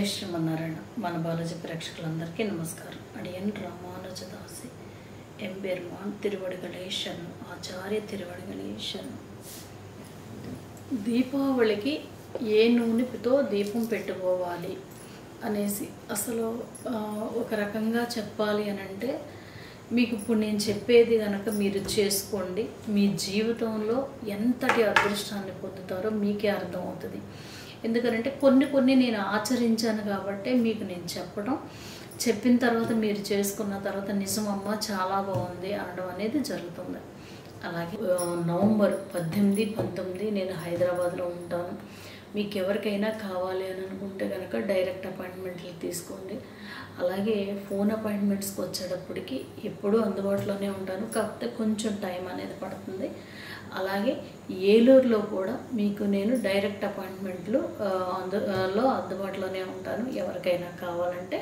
జై శ్రీమన్నారాయణ మన బాలాజీ ప్రేక్షకులందరికీ నమస్కారం. అడియన్ రామానుజదాసి. ఎంబెర్మాన్ తిరువడిగళేశన్ ఆచార్య తిరువడిగళేశన్ దీపావళికి ఏ నూనెతో దీపం పెట్టుకోవాలి అనేసి అసలు ఒక రకంగా చెప్పాలి అని అంటే మీకు ఇప్పుడు నేను చెప్పేది కనుక మీరు చేసుకోండి. మీ జీవితంలో ఎంతటి అదృష్టాన్ని పొందుతారో మీకే అర్థమవుతుంది. ఎందుకంటే కొన్ని కొన్ని నేను ఆచరించాను కాబట్టి మీకు నేను చెప్పడం. చెప్పిన తర్వాత మీరు చేసుకున్న తర్వాత నిజమమ్మ చాలా బాగుంది అనడం అనేది జరుగుతుంది. అలాగే నవంబర్ పద్దెనిమిది పంతొమ్మిది నేను హైదరాబాద్లో ఉంటాను. మీకు ఎవరికైనా కావాలి అని అనుకుంటే కనుక డైరెక్ట్ అపాయింట్మెంట్లు తీసుకోండి. అలాగే ఫోన్ అపాయింట్మెంట్స్కి వచ్చేటప్పటికి ఎప్పుడూ అందుబాటులోనే ఉంటాను. కాకపోతే కొంచెం టైం అనేది పడుతుంది. అలాగే ఏలూరులో కూడా మీకు నేను డైరెక్ట్ అపాయింట్మెంట్లు అందులో అందుబాటులోనే ఉంటాను. ఎవరికైనా కావాలంటే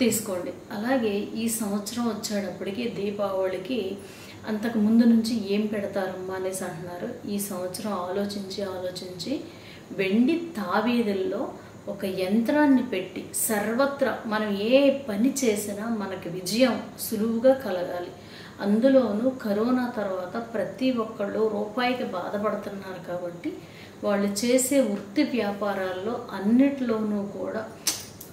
తీసుకోండి. అలాగే ఈ సంవత్సరం వచ్చేటప్పటికి దీపావళికి అంతకు ముందు నుంచి ఏం పెడతారమ్మా అనేసి అంటున్నారు. ఈ సంవత్సరం ఆలోచించి ఆలోచించి వెండి తావీదుల్లో ఒక యంత్రాన్ని పెట్టి సర్వత్రా మనం ఏ పని చేసినా మనకి విజయం సులువుగా కలగాలి. అందులోనూ కరోనా తర్వాత ప్రతి ఒక్కళ్ళు రూపాయికి బాధపడుతున్నారు కాబట్టి వాళ్ళు చేసే వృత్తి వ్యాపారాల్లో అన్నిట్లోనూ కూడా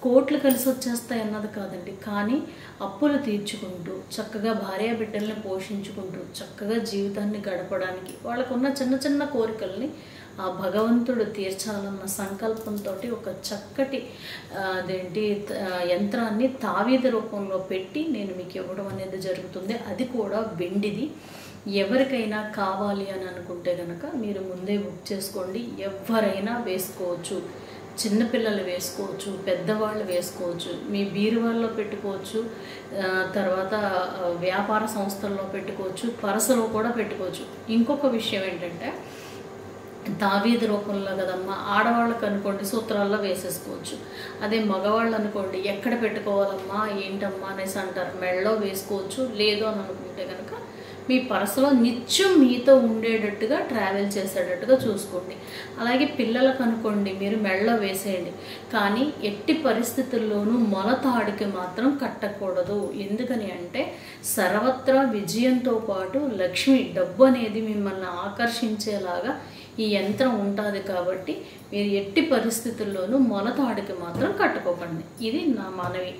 కోట్లు కలిసి వచ్చేస్తాయి అన్నది కాదండి. కానీ అప్పులు తీర్చుకుంటూ చక్కగా భార్య బిడ్డల్ని పోషించుకుంటూ చక్కగా జీవితాన్ని గడపడానికి వాళ్ళకున్న చిన్న చిన్న కోరికల్ని ఆ భగవంతుడు తీర్చాలన్న సంకల్పంతో ఒక చక్కటి అదేంటి యంత్రాన్ని తావీద రూపంలో పెట్టి నేను మీకు ఇవ్వడం అనేది జరుగుతుంది. అది కూడా వెండిది. ఎవరికైనా కావాలి అని అనుకుంటే కనుక మీరు ముందే బుక్ చేసుకోండి. ఎవరైనా వేసుకోవచ్చు. చిన్నపిల్లలు వేసుకోవచ్చు పెద్దవాళ్ళు వేసుకోవచ్చు మీ బీరువాల్లో పెట్టుకోవచ్చు తర్వాత వ్యాపార సంస్థల్లో పెట్టుకోవచ్చు పరసలో కూడా పెట్టుకోవచ్చు. ఇంకొక విషయం ఏంటంటే దావీది రూపంలో కదమ్మా ఆడవాళ్ళకు అనుకోండి సూత్రాల్లో వేసేసుకోవచ్చు. అదే మగవాళ్ళు అనుకోండి ఎక్కడ పెట్టుకోవాలమ్మా ఏంటమ్మా అనేసి అంటారు. మెడలో వేసుకోవచ్చు లేదు అని అనుకుంటే కనుక మీ పర్సులో నిత్యం మీతో ఉండేటట్టుగా ట్రావెల్ చేసేటట్టుగా చూసుకోండి. అలాగే పిల్లలకు అనుకోండి మీరు మెడలో వేసేయండి. కానీ ఎట్టి పరిస్థితుల్లోనూ మొలతాడికి మాత్రం కట్టకూడదు. ఎందుకని అంటే సర్వత్రా విజయంతో పాటు లక్ష్మి డబ్బు అనేది మిమ్మల్ని ఆకర్షించేలాగా ఈ యంత్రం ఉంటుంది కాబట్టి మీరు ఎట్టి పరిస్థితుల్లోనూ మొలతాడికి మాత్రం కట్టుకోకండి. ఇది నా మనవి.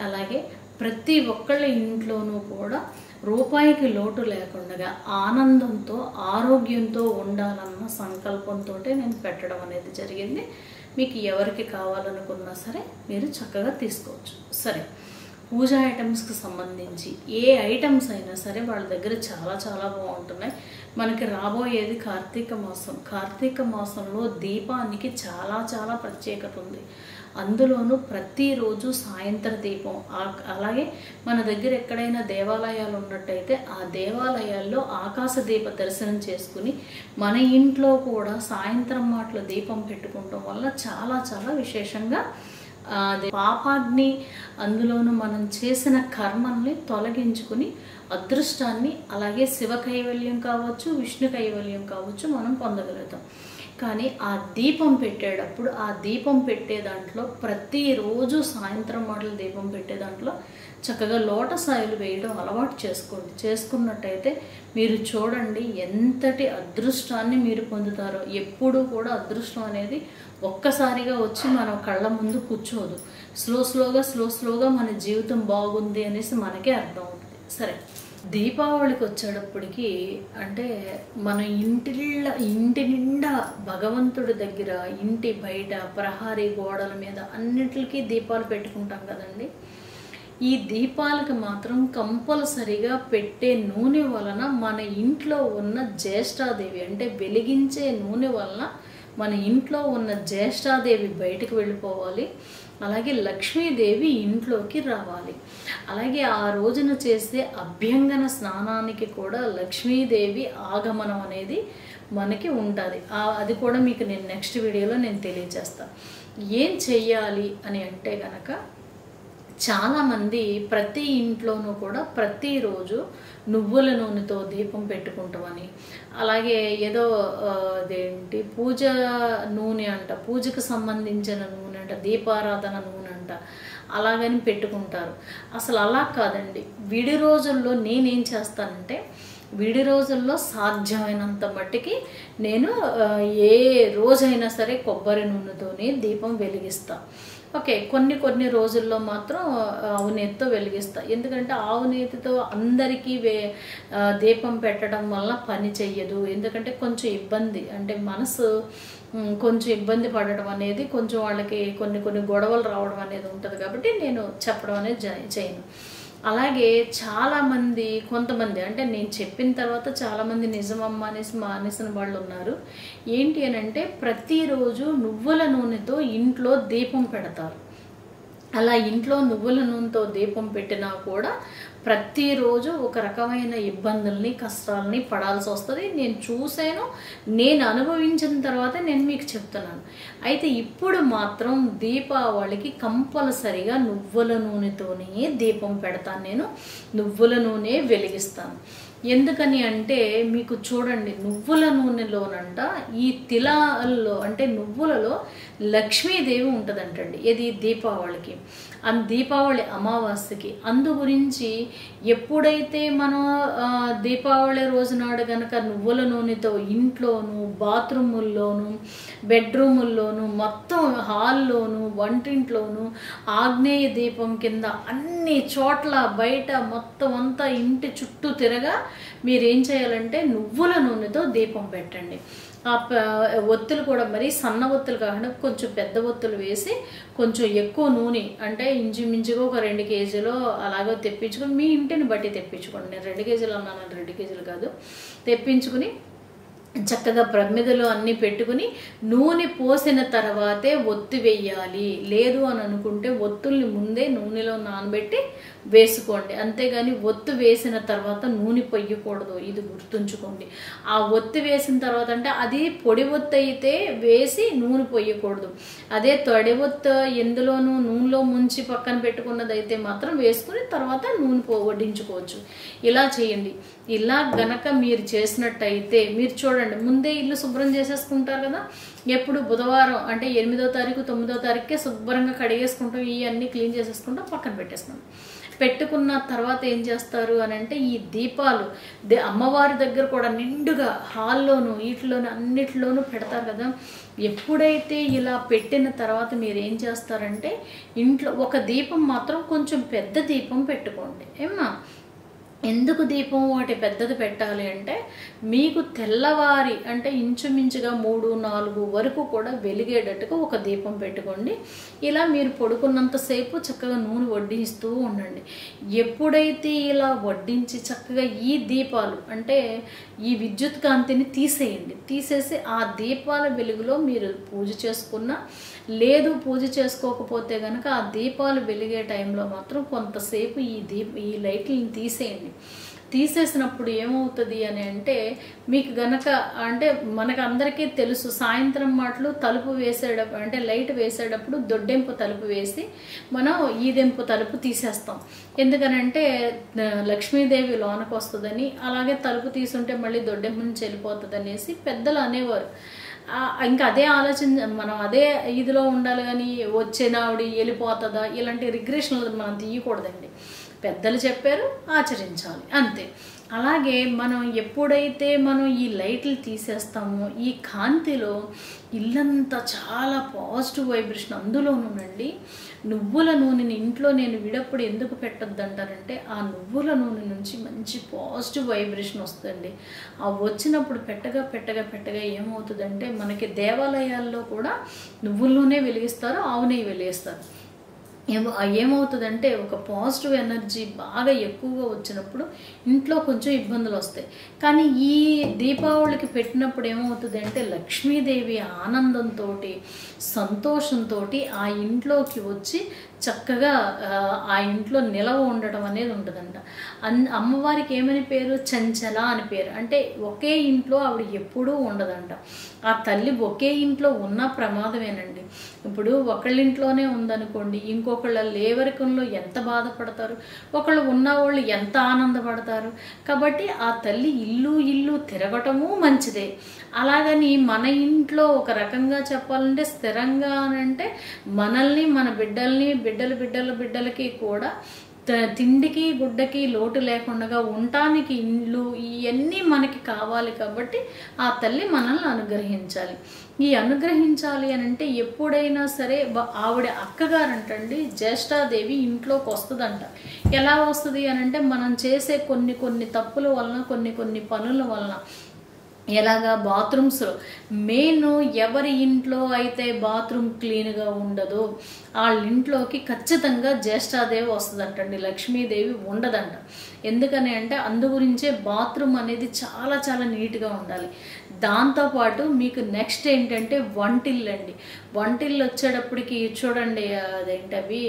అలాగే ప్రతి ఒక్కళ్ళ ఇంట్లోనూ కూడా రూపాయికి లోటు లేకుండా ఆనందంతో ఆరోగ్యంతో ఉండాలన్న సంకల్పంతో నేను పెట్టడం అనేది జరిగింది. మీకు ఎవరికి కావాలనుకున్నా సరే మీరు చక్కగా తీసుకోవచ్చు. సరే. పూజా ఐటమ్స్కి సంబంధించి ఏ ఐటమ్స్ అయినా సరే వాళ్ళ దగ్గర చాలా చాలా బాగుంటున్నాయి. మనకి రాబోయేది కార్తీక మాసం. కార్తీక మాసంలో దీపానికి చాలా చాలా ప్రత్యేకత ఉంది. అందులోనూ ప్రతిరోజు సాయంత్ర దీపం. అలాగే మన దగ్గర ఎక్కడైనా దేవాలయాలు ఉన్నట్టయితే ఆ దేవాలయాల్లో ఆకాశ దీప దర్శనం చేసుకుని మన ఇంట్లో కూడా సాయంత్రం మాటల దీపం పెట్టుకుంటాం వల్ల చాలా చాలా విశేషంగా అది పాపాగ్ని అందులోనూ మనం చేసిన కర్మల్ని తొలగించుకుని అదృష్టాన్ని అలాగే శివ కైవల్యం కావచ్చు విష్ణు కైవల్యం కావచ్చు మనం పొందగలుగుతాం. కానీ ఆ దీపం పెట్టేటప్పుడు ఆ దీపం పెట్టే దాంట్లో ప్రతిరోజు సాయంత్రం మాటలు దీపం పెట్టే దాంట్లో చక్కగా లోటసాయిలు వేయడం అలవాటు చేసుకోండి. చేసుకున్నట్టయితే మీరు చూడండి ఎంతటి అదృష్టాన్ని మీరు పొందుతారో. ఎప్పుడూ కూడా అదృష్టం అనేది ఒక్కసారిగా వచ్చి మనం కళ్ళ ముందు కూర్చోదు. స్లో స్లోగా స్లో స్లోగా మన జీవితం బాగుంది అనేసి మనకే అర్థం అవుతుంది. సరే దీపావళికి వచ్చేటప్పటికి అంటే మన ఇంటిళ్ళ ఇంటి నిండా భగవంతుడి దగ్గర ఇంటి బయట ప్రహారీ గోడల మీద అన్నిటికీ దీపాలు పెట్టుకుంటాం కదండి. ఈ దీపాలకు మాత్రం కంపల్సరిగా పెట్టే నూనె వలన మన ఇంట్లో ఉన్న జ్యేష్ఠాదేవి అంటే వెలిగించే నూనె వలన మన ఇంట్లో ఉన్న జ్యేష్ఠాదేవి బయటకు వెళ్ళిపోవాలి. అలాగే లక్ష్మీదేవి ఇంట్లోకి రావాలి. అలాగే ఆ రోజున చేసే అభ్యంగన స్నానానికి కూడా లక్ష్మీదేవి ఆగమనం అనేది మనకి ఉంటుంది. అది కూడా మీకు నేను నెక్స్ట్ వీడియోలో నేను తెలియజేస్తాను ఏం చెయ్యాలి అని అంటే గనక చాలామంది ప్రతి ఇంట్లోనూ కూడా ప్రతిరోజు నువ్వుల నూనెతో దీపం పెట్టుకుంటామని. అలాగే ఏదో అదేంటి పూజ నూనె అంట పూజకు సంబంధించిన నూనె అంట దీపారాధన నూనె అంట అలాగని పెట్టుకుంటారు. అసలు అలా కాదండి. విడి రోజుల్లో నేనేం చేస్తానంటే విడి రోజుల్లో సాధ్యమైనంత మట్టికి నేను ఏ రోజైనా సరే కొబ్బరి నూనెతోనే దీపం వెలిగిస్తాను ఓకే కొన్ని కొన్ని రోజుల్లో మాత్రం ఆవు నేతితో వెలిగిస్తా ఎందుకంటే ఆవు నేతితో అందరికీ వే దీపం పెట్టడం వల్ల పని చెయ్యదు. ఎందుకంటే కొంచెం ఇబ్బంది. అంటే మనసు కొంచెం ఇబ్బంది పడడం అనేది కొంచెం వాళ్ళకి కొన్ని కొన్ని గొడవలు రావడం అనేది ఉంటుంది. కాబట్టి నేను చెప్పడం అనేది చేయను. అలాగే చాలామంది కొంతమంది అంటే నేను చెప్పిన తర్వాత చాలామంది నిజమమ్మ అనేసి మానేసిన వాళ్ళు ఉన్నారు. ఏంటి అని అంటే ప్రతిరోజు నువ్వుల నూనెతో ఇంట్లో దీపం పెడతారు. అలా ఇంట్లో నువ్వుల నూనెతో దీపం పెట్టినా కూడా ప్రతిరోజు ఒక రకమైన ఇబ్బందుల్ని కష్టాలని పడాల్సి వస్తుంది. నేను చూశాను నేను అనుభవించిన తర్వాత నేను మీకు చెప్తున్నాను. అయితే ఇప్పుడు మాత్రం దీపావళికి కంపల్సరిగా నువ్వుల నూనెతోనే దీపం పెడతాను నేను. నువ్వుల నూనె వెలిగిస్తాను. ఎందుకని అంటే మీకు చూడండి నువ్వుల నూనెలోనంట ఈ తిలాల్లో అంటే నువ్వులలో లక్ష్మీదేవి ఉంటుందంటండి ఇది దీపావళికి. అన్ దీపావళి అమావాస్యకి. అందు గురించి ఎప్పుడైతే మనం దీపావళి రోజునాడు కనుక నువ్వుల నూనెతో ఇంట్లోను బాత్రూముల్లోను బెడ్రూముల్లోను మొత్తం హాల్లోను వంటింట్లోను ఆగ్నేయ దీపం కింద అన్ని చోట్ల బయట మొత్తం అంతా ఇంటి చుట్టూ తిరగా మీరేం చేయాలంటే నువ్వుల నూనెతో దీపం పెట్టండి. ఆ ఒత్తులు కూడా మరి సన్న ఒత్తులు కాకుండా కొంచెం పెద్ద ఒత్తులు వేసి కొంచెం ఎక్కువ నూనె అంటే ఇంచుమించుగా ఒక రెండు కేజీలు అలాగే తెప్పించుకొని మీ ఇంటిని బట్టి తెప్పించుకోండి. నేను రెండు కేజీలు అన్నాను రెండు కేజీలు కాదు. తెప్పించుకుని చక్కగా ప్రమిదలు అన్నీ పెట్టుకుని నూనె పోసిన తర్వాతే ఒత్తి వేయాలి. లేదు అని అనుకుంటే ఒత్తుల్ని ముందే నూనెలో నానబెట్టి వేసుకోండి. అంతేగాని ఒత్తు వేసిన తర్వాత నూనె పొయ్యకూడదు. ఇది గుర్తుంచుకోండి. ఆ ఒత్తి వేసిన తర్వాత అంటే అది పొడి ఒత్తు అయితే వేసి నూనె పొయ్యకూడదు. అదే తొడి ఒత్తు ఎందులోనూ నూనెలో ముంచి పక్కన పెట్టుకున్నది అయితే మాత్రం వేసుకుని తర్వాత నూనె పో వడ్డించుకోవచ్చు. ఇలా చేయండి. ఇలా గనక మీరు చేసినట్టయితే మీరు చూడండి ముందే ఇల్లు శుభ్రం చేసేసుకుంటారు కదా? ఎప్పుడు బుధవారం అంటే ఎనిమిదో తారీఖు తొమ్మిదో తారీఖుకే శుభ్రంగా కడిగేసుకుంటాం. ఇవన్నీ క్లీన్ చేసేసుకుంటాం పక్కన పెట్టేసుకుంటాం. పెట్టుకున్న తర్వాత ఏం చేస్తారు అని అంటే ఈ దీపాలు. దే అమ్మవారి దగ్గర కూడా నిండుగా హాల్లోను వీటిలోను అన్నిటిలోనూ పెడతారు కదా. ఎప్పుడైతే ఇలా పెట్టిన తర్వాత మీరు ఏం చేస్తారంటే ఇంట్లో ఒక దీపం మాత్రం కొంచెం పెద్ద దీపం పెట్టుకోండి. ఏమా ఎందుకు దీపం ఒకటి పెద్దది పెట్టాలి అంటే మీకు తెల్లవారి అంటే ఇంచుమించుగా మూడు నాలుగు వరకు కూడా వెలిగేటట్టుగా ఒక దీపం పెట్టుకోండి. ఇలా మీరు పడుకున్నంతసేపు చక్కగా నూనె వడ్డిస్తూ ఉండండి. ఎప్పుడైతే ఇలా వడ్డించి చక్కగా ఈ దీపాలు అంటే ఈ విద్యుత్ కాంతిని తీసేయండి. తీసేసి ఆ దీపాల వెలుగులో మీరు పూజ చేసుకున్న లేదు పూజ చేసుకోకపోతే కనుక ఆ దీపాలు వెలిగే టైంలో మాత్రం కొంతసేపు ఈ దీప ఈ లైట్లను తీసేయండి. తీసేసినప్పుడు ఏమవుతుంది అని అంటే మీకు గనక అంటే మనకు అందరికీ తెలుసు సాయంత్రం మాటలు తలుపు వేసేటప్పుడు అంటే లైట్ వేసేటప్పుడు దొడ్డెంపు తలుపు వేసి మనం ఈదెంపు తలుపు తీసేస్తాం. ఎందుకనంటే లక్ష్మీదేవి లోనకు వస్తుందని అలాగే తలుపు తీసుంటే మళ్ళీ దొడ్డెంపు నుంచి వెళ్ళిపోతుంది అనేసి పెద్దలు అనేవారు. ఇంకా అదే ఆలోచన మనం అదే ఇదిలో ఉండాలి కానీ వచ్చేనావిడి వెళ్ళిపోతుందా? ఇలాంటి రిగ్రెషన్లు మనం తీయకూడదండి. పెద్దలు చెప్పారు ఆచరించాలి. అంతే. అలాగే మనం ఎప్పుడైతే మనం ఈ లైట్లు తీసేస్తామో ఈ కాంతిలో ఇల్లంతా చాలా పాజిటివ్ వైబ్రేషన్ అందులోనుండండి. నువ్వుల నూనెని ఇంట్లో నేను విడప్పుడు ఎందుకు పెట్టొద్దు అంటారంటే ఆ నువ్వుల నూనె నుంచి మంచి పాజిటివ్ వైబ్రేషన్ వస్తుంది ఆ వచ్చినప్పుడు పెట్టగా పెట్టగా పెట్టగా ఏమవుతుందంటే మనకి దేవాలయాల్లో కూడా నువ్వుల నూనె వెలిగిస్తారు ఆవు నెయ్యి వెలిగిస్తారు. ఏమో ఏమవుతుందంటే ఒక పాజిటివ్ ఎనర్జీ బాగా ఎక్కువగా వచ్చినప్పుడు ఇంట్లో కొంచెం ఇబ్బందులు వస్తాయి. కానీ ఈ దీపావళికి పెట్టినప్పుడు ఏమవుతుంది అంటే లక్ష్మీదేవి ఆనందంతో సంతోషంతో ఆ ఇంట్లోకి వచ్చి చక్కగా ఆ, ఇంట్లో నిలవ ఉండటం అనేది ఉంటుందంట. అన్ అమ్మవారికి ఏమని పేరు? చంచల అని పేరు. అంటే ఒకే ఇంట్లో ఆవిడ ఎప్పుడూ ఉండదంట. ఆ తల్లి ఒకే ఇంట్లో ఉన్న ప్రమాదమేనండి. ఇప్పుడు ఒకళ్ళింట్లోనే ఉందనుకోండి ఇంకొకళ్ళ లేవరికంలో ఎంత బాధపడతారు? ఒకళ్ళు ఉన్న వాళ్ళు ఎంత ఆనందపడతారు? కాబట్టి ఆ తల్లి ఇల్లు ఇల్లు తిరగటము మంచిదే. అలాగని మన ఇంట్లో ఒక రకంగా చెప్పాలంటే స్థిరంగా అంటే మనల్ని మన బిడ్డల్ని బిడ్డల బిడ్డల బిడ్డలకి కూడా తిండికి గుడ్డకి లోటు లేకుండా ఉండటానికి ఇండ్లు ఇవన్నీ మనకి కావాలి కాబట్టి ఆ తల్లి మనల్ని అనుగ్రహించాలి. ఈ అనుగ్రహించాలి అని అంటే ఎప్పుడైనా సరే ఆవిడ ఆవిడ అక్కగారంటండి జ్యేష్ఠాదేవి ఇంట్లోకి వస్తుందంట ఎలా వస్తుంది అని అంటే మనం చేసే కొన్ని కొన్ని తప్పుల వలన కొన్ని కొన్ని పనుల వలన ఎలాగా బాత్రూమ్స్ మెయిన్ ఎవరి ఇంట్లో అయితే బాత్రూమ్ క్లీన్గా ఉండదో వాళ్ళ ఇంట్లోకి ఖచ్చితంగా జ్యేష్ఠాదేవి వస్తుందంటండి లక్ష్మీదేవి ఉండదంట. ఎందుకని అంటే అందు గురించే బాత్రూమ్ అనేది చాలా చాలా నీట్గా ఉండాలి. దాంతోపాటు మీకు నెక్స్ట్ ఏంటంటే వంటిల్లు అండి వంటిల్లు వచ్చేటప్పటికి చూడండి అదేంటి అవి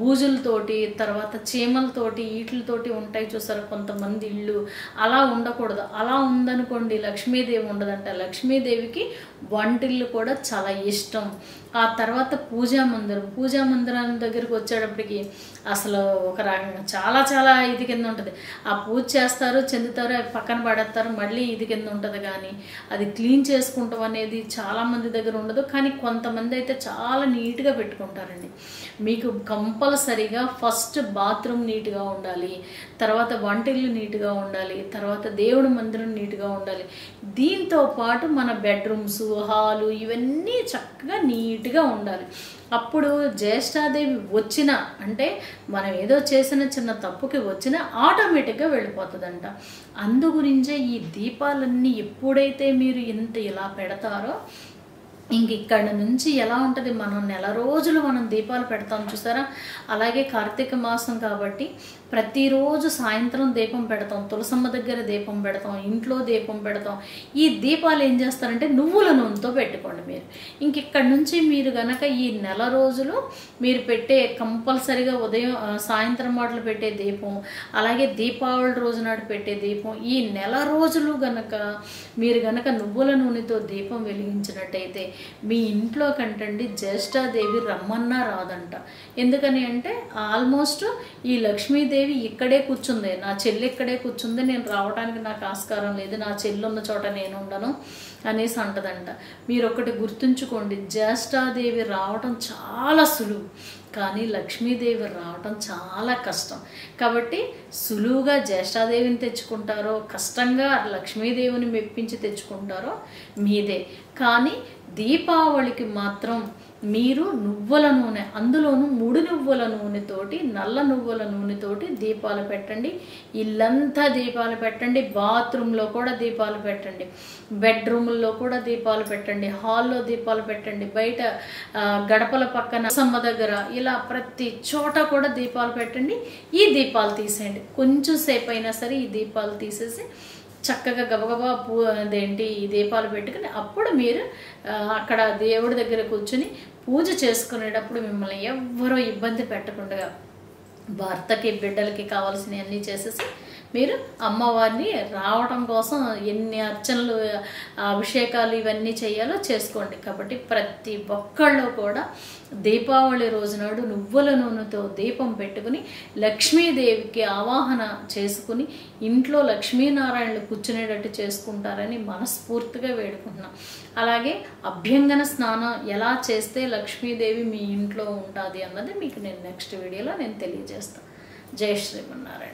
బూజులతోటి తర్వాత చీమలతోటి ఈట్లతోటి ఉంటాయి చూసారు కొంతమంది ఇళ్ళు. అలా ఉండకూడదు. అలా ఉందనుకోండి లక్ష్మీదేవి ఉండదంట. లక్ష్మీదేవికి వంటిల్లు కూడా చాలా ఇష్టం. ఆ తర్వాత పూజా మందిరం. పూజా మందిరం దగ్గరికి వచ్చేటప్పటికి అసలు ఒక రకంగా చాలా చాలా ఇది కింద ఉంటుంది. ఆ పూజ చేస్తారు చెందుతారు అవి పక్కన పడేస్తారు మళ్ళీ ఇది కింద ఉంటుంది కానీ అది క్లీన్ చేసుకుంటాం అనేది చాలామంది దగ్గర ఉండదు. కానీ కొంతమంది అయితే చాలా నీట్గా పెట్టుకుంటారండి. మీకు కంపల్సరీగా ఫస్ట్ బాత్రూమ్ నీట్గా ఉండాలి తర్వాత వంటిల్లు నీట్గా ఉండాలి తర్వాత దేవుడి మందిరం నీట్గా ఉండాలి. దీంతో పాటు మన బెడ్రూమ్స్ హాలు ఇవన్నీ చక్కగా నీట్గా ఉండాలి. అప్పుడు జ్యేష్ఠాదేవి వచ్చిన అంటే మనం ఏదో చేసిన చిన్న తప్పుకి వచ్చినా ఆటోమేటిక్గా వెళ్ళిపోతుందంట. అందు గురించే ఈ దీపాలన్నీ ఎప్పుడైతే మీరు ఇంత ఇలా పెడతారో ఇంక ఇక్కడ నుంచి ఎలా ఉంటుంది? మనం నెల రోజులు మనం దీపాలు పెడతాం చూసారా? అలాగే కార్తీక మాసం కాబట్టి ప్రతిరోజు సాయంత్రం దీపం పెడతాం తులసమ్మ దగ్గర దీపం పెడతాం ఇంట్లో దీపం పెడతాం. ఈ దీపాలు ఏం చేస్తారంటే నువ్వుల నూనెతో పెట్టుకోండి మీరు. ఇంక నుంచి మీరు గనక ఈ నెల రోజులు మీరు పెట్టే కంపల్సరిగా ఉదయం సాయంత్రం మాటలు పెట్టే దీపం అలాగే దీపావళి రోజు నాడు పెట్టే దీపం ఈ నెల రోజులు గనక మీరు గనక నువ్వుల నూనెతో దీపం వెలిగించినట్టయితే మీ ఇంట్లో కంటండి జ్యేష్ఠాదేవి రమ్మన్నా రాదంట. ఎందుకని అంటే ఆల్మోస్ట్ ఈ లక్ష్మీదేవి ఇక్కడే కూర్చుంది. నా చెల్లి ఇక్కడే కూర్చుంది. నేను రావడానికి నాకు ఆస్కారం లేదు. నా చెల్లి ఉన్న చోట నేను ఉండను అనేసి అంటదంట. మీరు ఒకటి గుర్తుంచుకోండి. జ్యేష్ఠాదేవి రావటం చాలా సులువు. కానీ లక్ష్మీదేవి రావటం చాలా కష్టం. కాబట్టి సులువుగా జ్యేష్ఠాదేవిని తెచ్చుకుంటారో కష్టంగా లక్ష్మీదేవిని మెప్పించి తెచ్చుకుంటారో మీదే. కానీ దీపావళికి మాత్రం మీరు నువ్వుల నూనె అందులోనూ ముడి నువ్వుల నూనెతోటి నల్ల నువ్వుల నూనెతోటి దీపాలు పెట్టండి. ఇల్లంతా దీపాలు పెట్టండి. బాత్రూంలో కూడా దీపాలు పెట్టండి. బెడ్రూముల్లో కూడా దీపాలు పెట్టండి. హాల్లో దీపాలు పెట్టండి. బయట గడపల పక్కన సమ్మ దగ్గర ఇలా ప్రతి చోట కూడా దీపాలు పెట్టండి. ఈ దీపాలు తీసేయండి. కొంచెం సేపు అయినా సరే ఈ దీపాలు తీసేసి చక్కగా గబగబా పూ అదేంటి ఈ దీపాలు పెట్టుకుని అప్పుడు మీరు అక్కడ దేవుడి దగ్గర కూర్చుని పూజ చేసుకునేటప్పుడు మిమ్మల్ని ఎవ్వరూ ఇబ్బంది పెట్టకుండా భర్తకి బిడ్డలకి కావాల్సినవి అన్నీ చేసేసి మీరు అమ్మవారిని రావడం కోసం ఎన్ని అర్చనలు అభిషేకాలు ఇవన్నీ చేయాలో చేసుకోండి. కాబట్టి ప్రతి ఒక్కళ్ళు కూడా దీపావళి రోజునాడు నువ్వుల నూనెతో దీపం పెట్టుకుని లక్ష్మీదేవికి ఆవాహన చేసుకుని ఇంట్లో లక్ష్మీనారాయణలు కూర్చునేటట్టు చేసుకుంటారని మనస్ఫూర్తిగా వేడుకుంటున్నాం. అలాగే అభ్యంగన స్నానం ఎలా చేస్తే లక్ష్మీదేవి మీ ఇంట్లో ఉంటుంది అన్నది మీకు నేను నెక్స్ట్ వీడియోలో నేను తెలియజేస్తాను. జై శ్రీమన్నారాయణ.